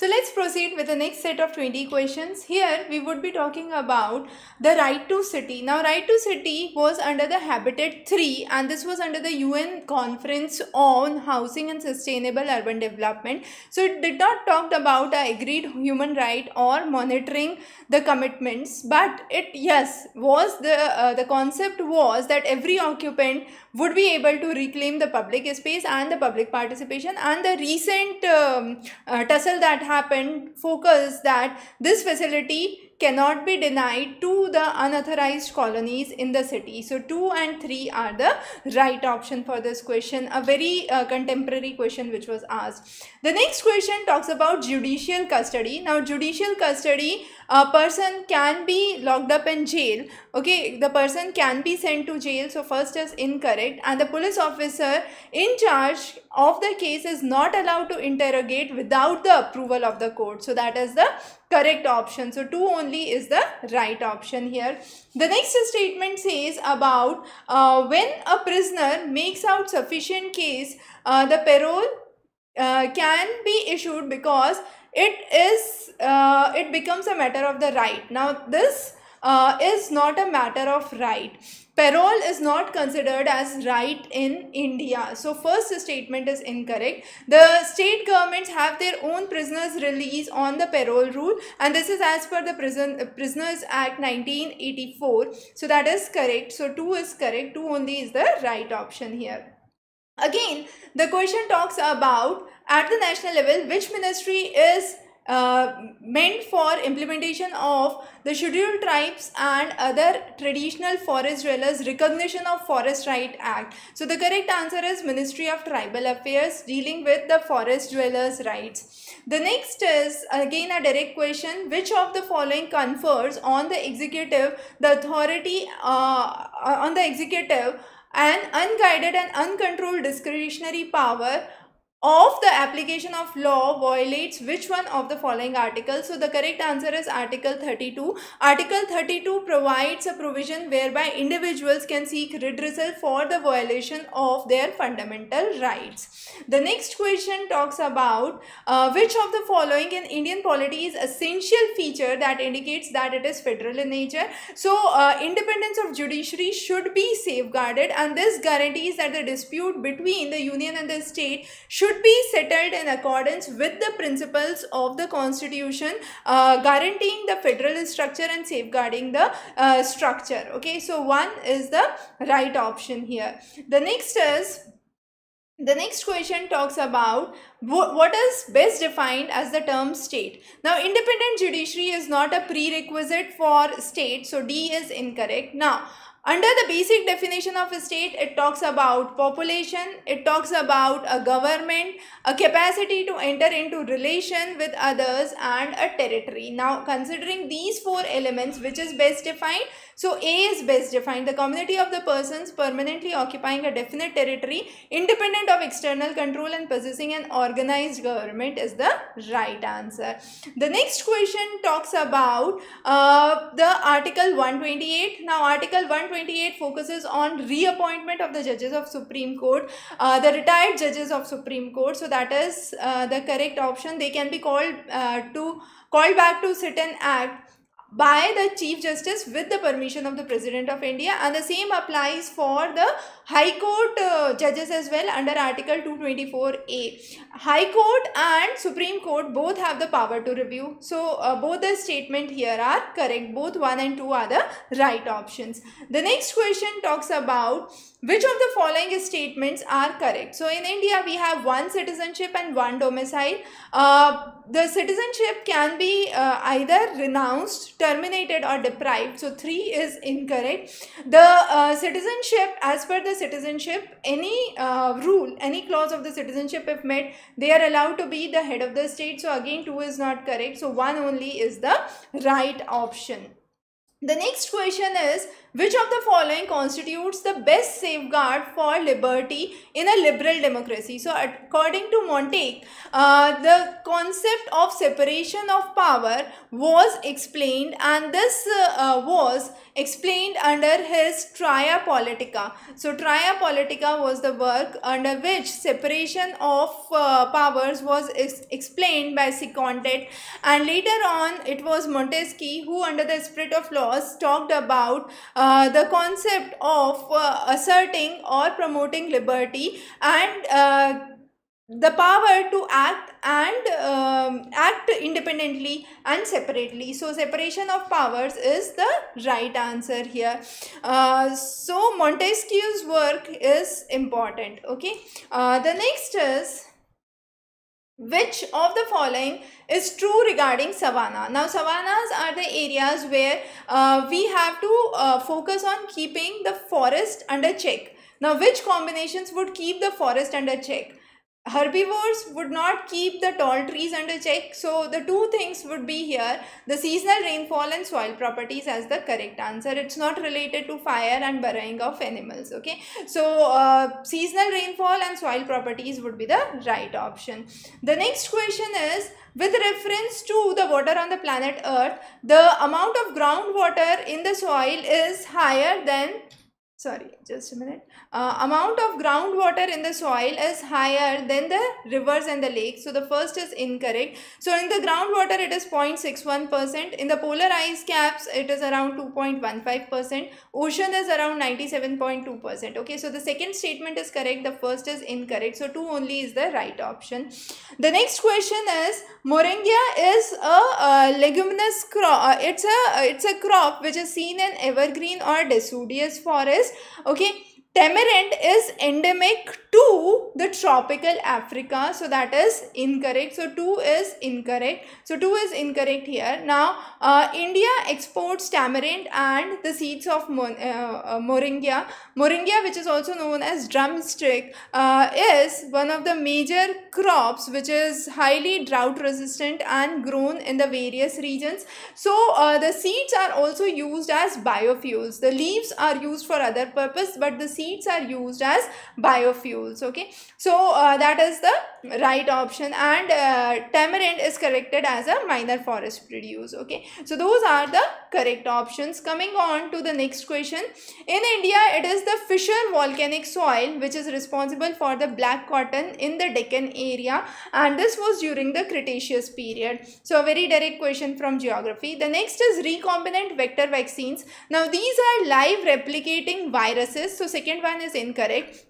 So let's proceed with the next set of 20 questions. Here we would be talking about the right to city. Now right to city was under the Habitat 3 and this was under the UN conference on housing and sustainable urban development. So it did not talk about a agreed human right or monitoring the commitments but it yes was the uh, the concept was that every occupant would be able to reclaim the public space and the public participation and the recent um, uh, tussle that happened focused that this facility cannot be denied to the unauthorized colonies in the city. So 2 and 3 are the right option for this question. A very uh, contemporary question which was asked. The next question talks about judicial custody. Now judicial custody a person can be locked up in jail okay the person can be sent to jail so first is incorrect and the police officer in charge of the case is not allowed to interrogate without the approval of the court so that is the correct option. So 2 only is the right option here. The next statement says about uh, when a prisoner makes out sufficient case uh, the parole uh, can be issued because it is uh, it becomes a matter of the right. Now this uh, is not a matter of right. Parole is not considered as right in india. So first statement is incorrect. The state governments have their own prisoners release on the parole rule and this is as per the prison uh, prisoners act 1984 so that is correct. So 2 is correct. 2 only is the right option here. Again the question talks about at the national level which ministry is uh, meant for implementation of the scheduled tribes and other traditional forest dwellers recognition of forest right act. So the correct answer is ministry of tribal affairs dealing with the forest dwellers rights. The next is again a direct question. Which of the following confers on the executive the authority uh, on the executive an unguided and uncontrolled discretionary power of the application of law violates which one of the following articles? So the correct answer is article 32 article 32 provides a provision whereby individuals can seek redressal for the violation of their fundamental rights. The next question talks about uh, which of the following in indian polity is essential feature that indicates that it is federal in nature? So uh, independence of judiciary should be safeguarded and this guarantees that the dispute between the union and the state should should be settled in accordance with the principles of the constitution uh, guaranteeing the federal structure and safeguarding the uh, structure okay so one is the right option here the next is the next question talks about what is best defined as the term state. Now, independent judiciary is not a prerequisite for state. So, D is incorrect. Now, under the basic definition of a state, it talks about population, it talks about a government, a capacity to enter into relation with others and a territory. Now, considering these four elements, which is best defined? So, A is best defined, the community of the persons permanently occupying a definite territory, independent of external control and possessing an organized government is the right answer. The next question talks about uh, the article 128. Now, article 128 128 focuses on reappointment of the judges of Supreme Court, uh, the retired judges of Supreme Court. So that is uh, the correct option. They can be called uh, to called back to sit and act by the Chief Justice with the permission of the President of India and the same applies for the High Court uh, judges as well under Article 224A. High Court and Supreme Court both have the power to review. So, uh, both the statement here are correct. Both 1 and 2 are the right options. The next question talks about which of the following statements are correct. So, in India we have one citizenship and one domicile. Uh, the citizenship can be uh, either renounced, terminated or deprived. So, 3 is incorrect. The uh, citizenship as per the citizenship, any uh, rule, any clause of the citizenship if met, they are allowed to be the head of the state. So again 2 is not correct. So 1 only is the right option. The next question is which of the following constitutes the best safeguard for liberty in a liberal democracy? So, according to Montaigne, uh, the concept of separation of power was explained and this uh, uh, was explained under his Tria Politica. So, Tria Politica was the work under which separation of uh, powers was ex explained by Secondat and later on it was Montesquieu who under the spirit of laws talked about uh, the concept of uh, asserting or promoting liberty and uh, the power to act and um, act independently and separately. So separation of powers is the right answer here. Uh, so montesquieu's work is important okay? Uh, the next is which of the following is true regarding savanna now savannas are the areas where uh, we have to uh, focus on keeping the forest under check. Now which combinations would keep the forest under check herbivores would not keep the tall trees under check so the two things would be here the seasonal rainfall and soil properties as the correct answer. It's not related to fire and burrowing of animals okay? So uh, seasonal rainfall and soil properties would be the right option. The next question is with reference to the water on the planet earth the amount of groundwater in the soil is higher than sorry just a minute. Uh, amount of groundwater in the soil is higher than the rivers and the lakes. So the first is incorrect. So in the groundwater it is 0.61 percent. In the polar ice caps it is around 2.15 percent. Ocean is around 97.2 percent. Okay so the second statement is correct. The first is incorrect. So 2 only is the right option. The next question is moringa is a, a leguminous crop. Uh, it's a it's a crop which is seen in evergreen or deciduous forest. Okay aqui. Tamarind is endemic to the tropical Africa. So that is incorrect. So 2 is incorrect. So 2 is incorrect here. Now uh, India exports tamarind and the seeds of mon uh, uh, moringa. Moringa which is also known as drumstick uh, is one of the major crops which is highly drought resistant and grown in the various regions. So uh, the seeds are also used as biofuels. The leaves are used for other purpose but the seeds are used as biofuels okay? So uh, that is the right option. And uh, tamarind is corrected as a minor forest produce okay? So those are the correct options. Coming on to the next question. In india it is the fissure volcanic soil which is responsible for the black cotton in the deccan area. And this was during the cretaceous period. So a very direct question from geography. The next is recombinant vector vaccines. Now these are live replicating viruses. So second one is incorrect.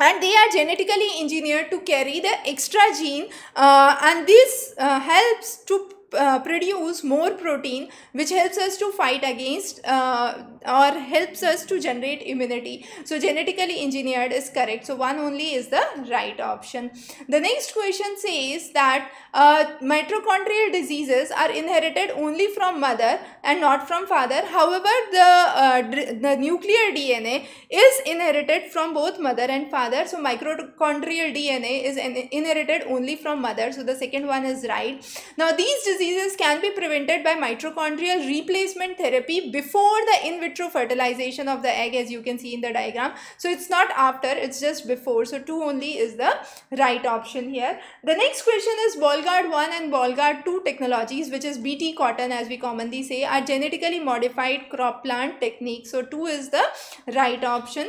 And they are genetically engineered to carry the extra gene uh, and this uh, helps to uh, produce more protein which helps us to fight against uh, or helps us to generate immunity. So genetically engineered is correct. So one only is the right option. The next question says that uh, mitochondrial diseases are inherited only from mother and not from father. However, the, uh, the nuclear DNA is inherited from both mother and father. So mitochondrial DNA is inherited only from mother. So the second one is right. Now these diseases can be prevented by mitochondrial replacement therapy before the in vitro fertilization of the egg as you can see in the diagram. So it's not after, it's just before. So 2 only is the right option here. The next question is Bollgard 1 and Bollgard 2 technologies which is BT cotton as we commonly say are genetically modified crop plant techniques. So 2 is the right option.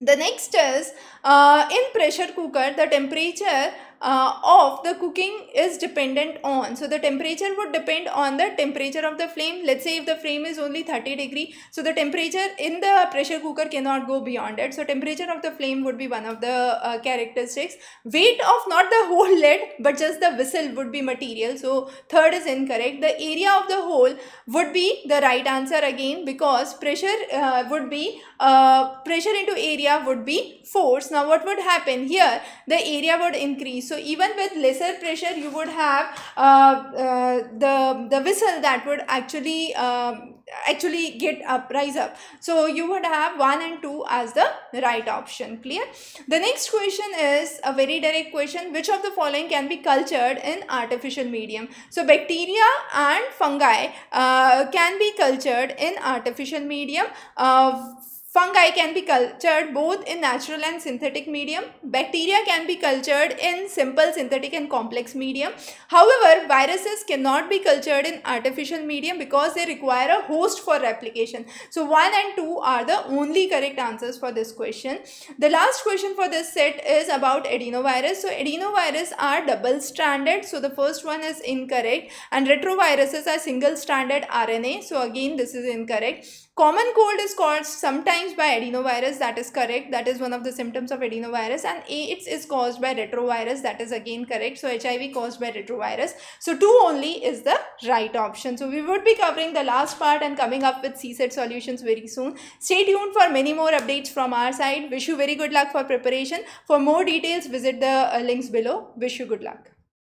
The next is uh, in pressure cooker the temperature uh, of the cooking is dependent on. So the temperature would depend on the temperature of the flame. Let's say if the flame is only 30 degree. So the temperature in the pressure cooker cannot go beyond it. So temperature of the flame would be one of the uh, characteristics. Weight of not the whole lid but just the whistle would be material. So third is incorrect. The area of the hole would be the right answer again because pressure uh, would be uh, pressure into area would be force. Now what would happen here? The area would increase So even with lesser pressure, you would have uh, uh, the the vessel that would actually um, actually get up rise up. So you would have 1 and 2 as the right option. Clear? The next question is a very direct question. Which of the following can be cultured in artificial medium? So bacteria and fungi uh, can be cultured in artificial medium uh, Fungi can be cultured both in natural and synthetic medium. Bacteria can be cultured in simple synthetic and complex medium. However, viruses cannot be cultured in artificial medium because they require a host for replication. So 1 and 2 are the only correct answers for this question. The last question for this set is about adenovirus. So adenovirus are double stranded. So the first one is incorrect and retroviruses are single stranded RNA. So again this is incorrect. Common cold is caused sometimes by adenovirus that is correct. That is one of the symptoms of adenovirus. And AIDS is caused by retrovirus that is again correct. So HIV caused by retrovirus. So 2 only is the right option. So we would be covering the last part and coming up with CSAT solutions very soon. Stay tuned for many more updates from our side. Wish you very good luck for preparation. For more details visit the uh, links below. Wish you good luck